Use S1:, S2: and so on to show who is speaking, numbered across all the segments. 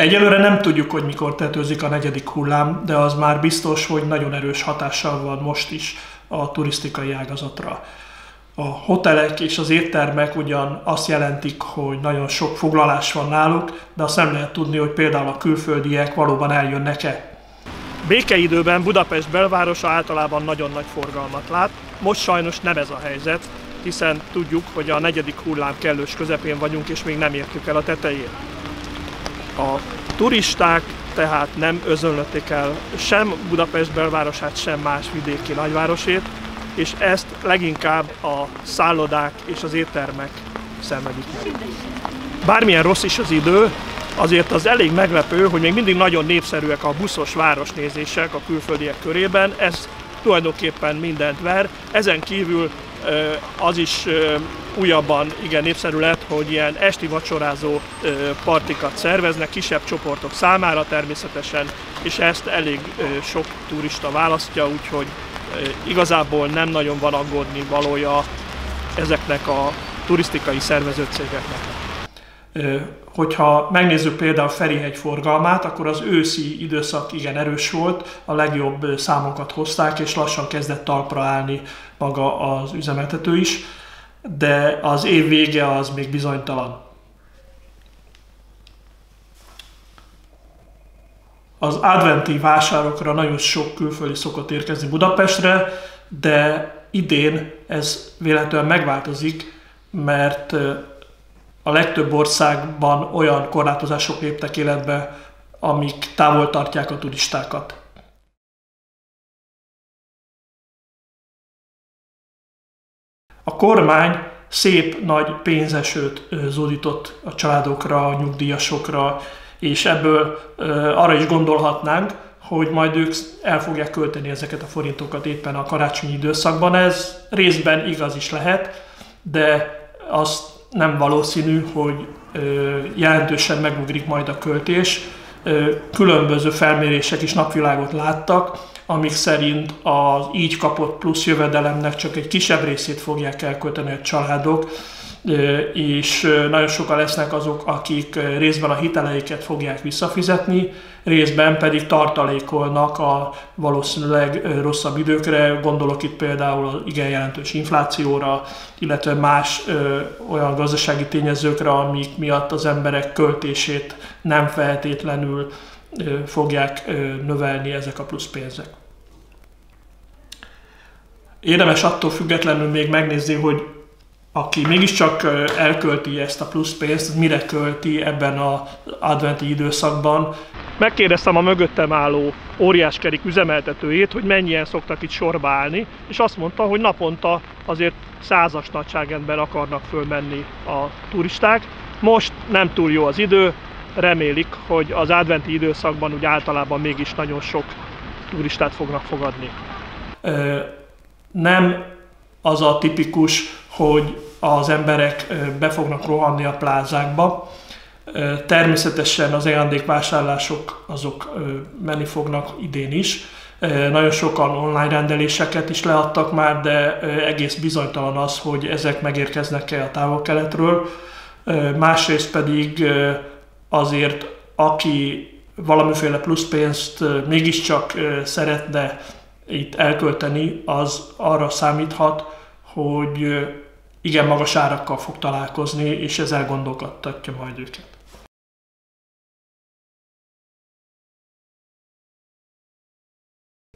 S1: Egyelőre nem tudjuk, hogy mikor tetőzik a negyedik hullám, de az már biztos, hogy nagyon erős hatással van most is a turisztikai ágazatra. A hotelek és az éttermek ugyan azt jelentik, hogy nagyon sok foglalás van náluk, de azt nem lehet tudni, hogy például a külföldiek valóban eljönnek-e.
S2: Békeidőben Budapest belvárosa általában nagyon nagy forgalmat lát, most sajnos nem ez a helyzet, hiszen tudjuk, hogy a negyedik hullám kellős közepén vagyunk, és még nem értük el a tetejét. A turisták tehát nem özönlötték el sem Budapest belvárosát, sem más vidéki nagyvárosét, és ezt leginkább a szállodák és az éttermek szenvedik meg. Bármilyen rossz is az idő, azért az elég meglepő, hogy még mindig nagyon népszerűek a buszos városnézések a külföldiek körében, ez tulajdonképpen mindent ver. Ezen kívül az is újabban igen népszerű lett, hogy ilyen esti vacsorázó partikat szerveznek, kisebb csoportok számára természetesen, és ezt elég sok turista választja, úgyhogy igazából nem nagyon van aggódni valója ezeknek a turisztikai szervező cégeknek.
S1: Hogyha megnézzük például Ferihegy forgalmát, akkor az őszi időszak igen erős volt, a legjobb számokat hozták, és lassan kezdett talpra állni maga az üzemeltető is, de az év vége az még bizonytalan. Az adventi vásárokra nagyon sok külföldi szokott érkezni Budapestre, de idén ez véletlenül megváltozik, mert a legtöbb országban olyan korlátozások léptek életbe, amik távol tartják a turistákat. A kormány szép nagy pénzesőt zúdított a családokra, a nyugdíjasokra, és ebből arra is gondolhatnánk, hogy majd ők el fogják költeni ezeket a forintokat éppen a karácsonyi időszakban. Ez részben igaz is lehet, de azt nem valószínű, hogy jelentősen megugrik majd a költés. Különböző felmérések is napvilágot láttak, amik szerint az így kapott plusz jövedelemnek csak egy kisebb részét fogják elkölteni a családok, és nagyon sokan lesznek azok, akik részben a hiteleiket fogják visszafizetni, részben pedig tartalékolnak a valószínűleg rosszabb időkre, gondolok itt például az igen jelentős inflációra, illetve más olyan gazdasági tényezőkre, amik miatt az emberek költését nem feltétlenül fogják növelni ezek a plusz pénzek. Érdemes attól függetlenül még megnézni, hogy aki mégiscsak elkölti ezt a plusz pénzt, mire költi ebben az adventi időszakban.
S2: Megkérdeztem a mögöttem álló óriáskerik üzemeltetőjét, hogy mennyien szoktak itt sorba állni, és azt mondta, hogy naponta azért százas nagyságrendben akarnak fölmenni a turisták. Most nem túl jó az idő, remélik, hogy az adventi időszakban úgy általában mégis nagyon sok turistát fognak fogadni.
S1: Nem az a tipikus, hogy az emberek be fognak rohanni a plázákba. Természetesen az ajándékvásárlások azok menni fognak idén is. Nagyon sokan online rendeléseket is leadtak már, de egész bizonytalan az, hogy ezek megérkeznek-e a távol-keletről. Másrészt pedig azért, aki valamiféle plusz pénzt mégiscsak szeretne itt elkölteni, az arra számíthat, hogy igen magas árakkal fog találkozni, és ez elgondolkodtatja majd őket.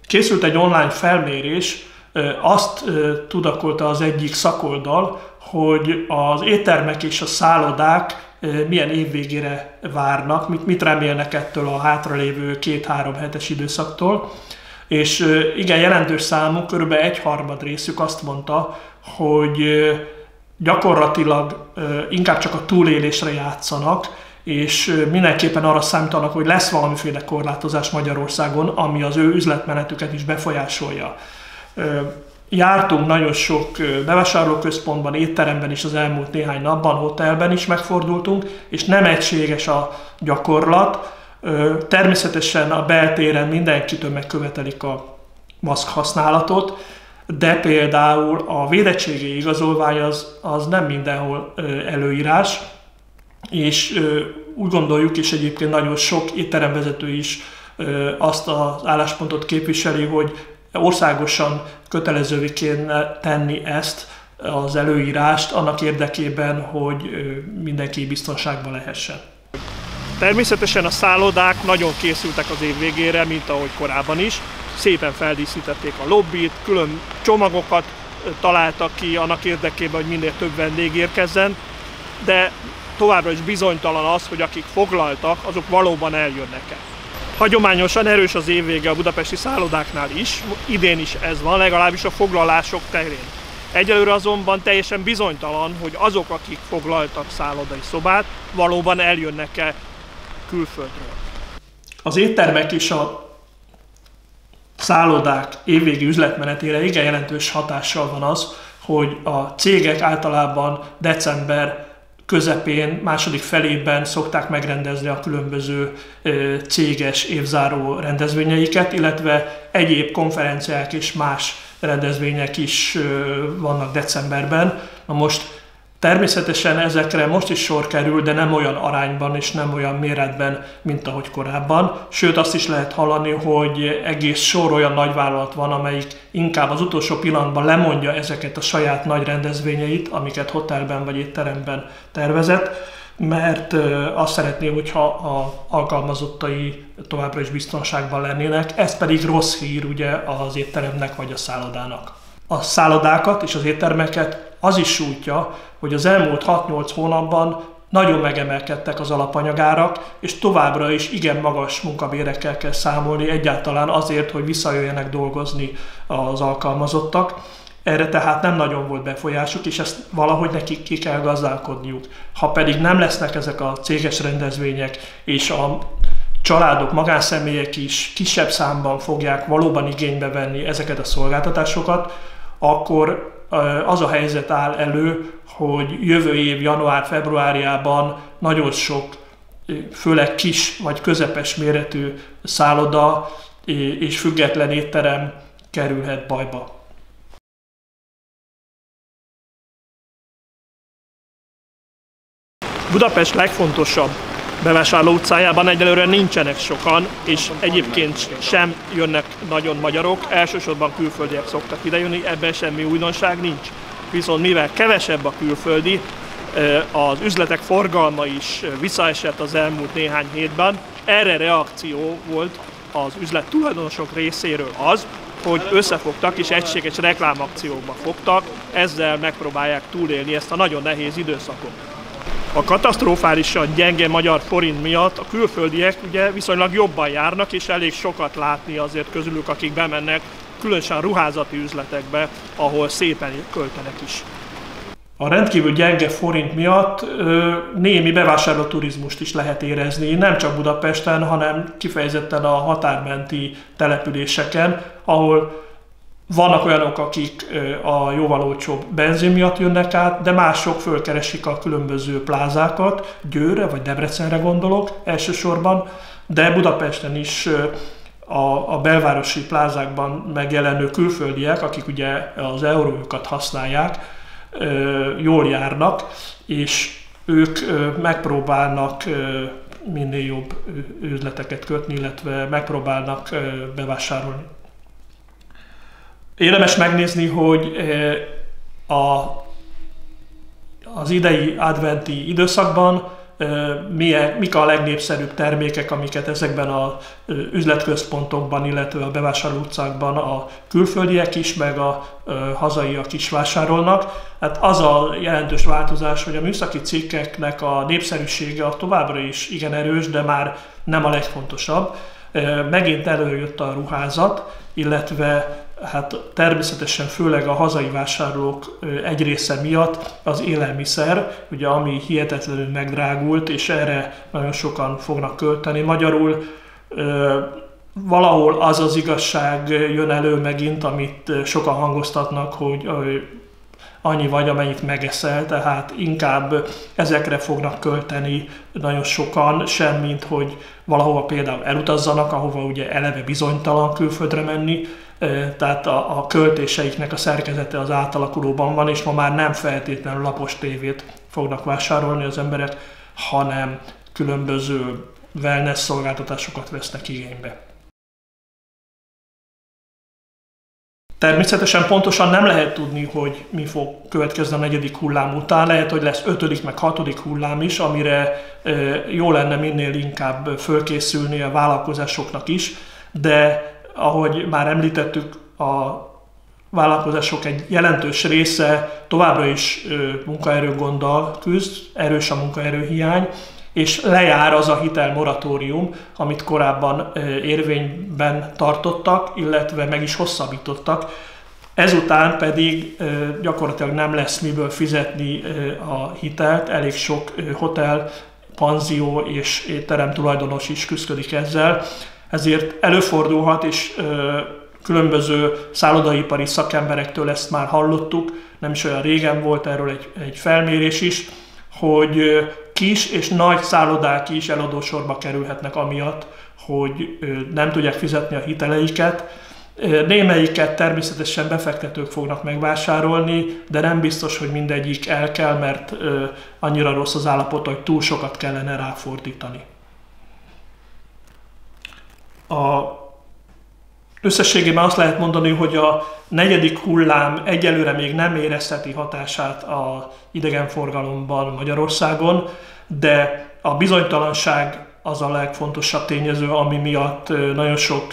S1: Készült egy online felmérés, azt tudakolta az egyik szakoldal, hogy az éttermek és a szállodák milyen évvégére várnak, mit, mit remélnek ettől a hátralévő két-három hetes időszaktól. És igen, jelentős számú, körülbelül egy harmad részük azt mondta, hogy gyakorlatilag inkább csak a túlélésre játszanak, és mindenképpen arra számítanak, hogy lesz valamiféle korlátozás Magyarországon, ami az ő üzletmenetüket is befolyásolja. Jártunk nagyon sok bevásárlóközpontban, étteremben is az elmúlt néhány napban, hotelben is megfordultunk, és nem egységes a gyakorlat. Természetesen a beltéren mindenkitől megkövetelik a maszk használatot, de például a védettségi igazolvány az, az nem mindenhol előírás, és úgy gondoljuk, és egyébként nagyon sok étteremvezető is azt az álláspontot képviseli, hogy országosan kötelezővé kéne tenni ezt az előírást annak érdekében, hogy mindenki biztonságban lehessen.
S2: Természetesen a szállodák nagyon készültek az év végére, mint ahogy korábban is. Szépen feldíszítették a lobbit, külön csomagokat találtak ki annak érdekében, hogy minél több vendég érkezzen, de továbbra is bizonytalan az, hogy akik foglaltak, azok valóban eljönnek-e. Hagyományosan erős az évvége a budapesti szállodáknál is, idén is ez van, legalábbis a foglalások terén. Egyelőre azonban teljesen bizonytalan, hogy azok, akik foglaltak szállodai szobát, valóban eljönnek-e külföldről.
S1: Az éttermek és a szállodák évvégi üzletmenetére igen jelentős hatással van az, hogy a cégek általában december közepén, második felében szokták megrendezni a különböző céges évzáró rendezvényeiket, illetve egyéb konferenciák és más rendezvények is vannak decemberben. Na most Természetesen ezekre most is sor kerül, de nem olyan arányban és nem olyan méretben, mint ahogy korábban. Sőt, azt is lehet hallani, hogy egész sor olyan nagyvállalat van, amelyik inkább az utolsó pillanatban lemondja ezeket a saját nagy rendezvényeit, amiket hotelben vagy étteremben tervezett, mert azt szeretné, hogyha a alkalmazottai továbbra is biztonságban lennének, ez pedig rossz hír ugye az étteremnek vagy a szállodának. A szállodákat és az éttermeket az is sújtja, hogy az elmúlt 6-8 hónapban nagyon megemelkedtek az alapanyagárak, és továbbra is igen magas munkabérekkel kell számolni egyáltalán azért, hogy visszajöjjenek dolgozni az alkalmazottak. Erre tehát nem nagyon volt befolyásuk, és ezt valahogy nekik ki kell gazdálkodniuk. Ha pedig nem lesznek ezek a céges rendezvények, és a családok, magánszemélyek is kisebb számban fogják valóban igénybe venni ezeket a szolgáltatásokat, akkor az a helyzet áll elő, hogy jövő év január-februárjában nagyon sok, főleg kis vagy közepes méretű szálloda és független étterem kerülhet bajba.
S2: Budapest legfontosabb bevásárló utcájában egyelőre nincsenek sokan, és egyébként sem jönnek nagyon magyarok, elsősorban külföldiek szoktak idejönni, ebben semmi újdonság nincs. Viszont mivel kevesebb a külföldi, az üzletek forgalma is visszaesett az elmúlt néhány hétben, erre reakció volt az üzlet tulajdonosok részéről az, hogy összefogtak és egységes reklámakciókba fogtak, ezzel megpróbálják túlélni ezt a nagyon nehéz időszakot. A katasztrofálisan gyenge magyar forint miatt a külföldiek ugye viszonylag jobban járnak, és elég sokat látni azért közülük, akik bemennek különösen ruházati üzletekbe, ahol szépen költenek is.
S1: A rendkívül gyenge forint miatt ö, némi bevásárlóturizmust is lehet érezni, nem csak Budapesten, hanem kifejezetten a határmenti településeken, ahol vannak olyanok, akik a jóval olcsóbb benzin miatt jönnek át, de mások fölkeresik a különböző plázákat, Győre vagy Debrecenre gondolok elsősorban, de Budapesten is a, a belvárosi plázákban megjelenő külföldiek, akik ugye az eurójukat használják, jól járnak, és ők megpróbálnak minél jobb üzleteket kötni, illetve megpróbálnak bevásárolni. Érdemes megnézni, hogy a, az idei adventi időszakban milyen, mik a legnépszerűbb termékek, amiket ezekben a üzletközpontokban, illetve a bevásárló utcákban a külföldiek is, meg a hazaiak is vásárolnak. Hát az a jelentős változás, hogy a műszaki cikkeknek a népszerűsége a továbbra is igen erős, de már nem a legfontosabb. Megint előjött a ruházat, illetve hát természetesen főleg a hazai vásárlók egy része miatt az élelmiszer, ugye ami hihetetlenül megdrágult, és erre nagyon sokan fognak költeni. Magyarul valahol az az igazság jön elő megint, amit sokan hangoztatnak, hogy annyi vagy, amennyit megeszel, tehát inkább ezekre fognak költeni nagyon sokan, semmint, hogy valahova például elutazzanak, ahova ugye eleve bizonytalan külföldre menni, tehát a, a költéseiknek a szerkezete az átalakulóban van, és ma már nem feltétlenül lapos tévét fognak vásárolni az emberek, hanem különböző wellness szolgáltatásokat vesznek igénybe. Természetesen pontosan nem lehet tudni, hogy mi fog következni a negyedik hullám után. Lehet, hogy lesz ötödik, meg hatodik hullám is, amire jó lenne minél inkább fölkészülni a vállalkozásoknak is, de ahogy már említettük, a vállalkozások egy jelentős része továbbra is munkaerőgonddal küzd, erős a munkaerőhiány, és lejár az a hitelmoratórium, amit korábban érvényben tartottak, illetve meg is hosszabbítottak. Ezután pedig gyakorlatilag nem lesz miből fizetni a hitelt, elég sok hotel, panzió és étterem tulajdonos is küzdik ezzel, ezért előfordulhat, és különböző szállodaipari szakemberektől ezt már hallottuk, nem is olyan régen volt erről egy, egy felmérés is, hogy kis és nagy szállodák is eladósorba kerülhetnek amiatt, hogy nem tudják fizetni a hiteleiket. Némelyiket természetesen befektetők fognak megvásárolni, de nem biztos, hogy mindegyik el kell, mert annyira rossz az állapot, hogy túl sokat kellene ráfordítani. A Összességében azt lehet mondani, hogy a negyedik hullám egyelőre még nem érezheti hatását a idegenforgalomban Magyarországon, de a bizonytalanság az a legfontosabb tényező, ami miatt nagyon sok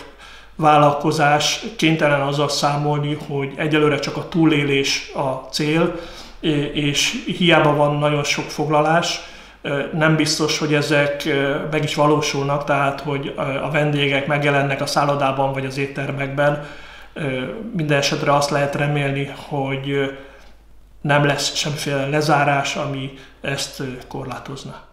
S1: vállalkozás kénytelen azzal számolni, hogy egyelőre csak a túlélés a cél, és hiába van nagyon sok foglalás, nem biztos, hogy ezek meg is valósulnak, tehát hogy a vendégek megjelennek a szállodában vagy az éttermekben. Minden esetre azt lehet remélni, hogy nem lesz semmiféle lezárás, ami ezt korlátozna.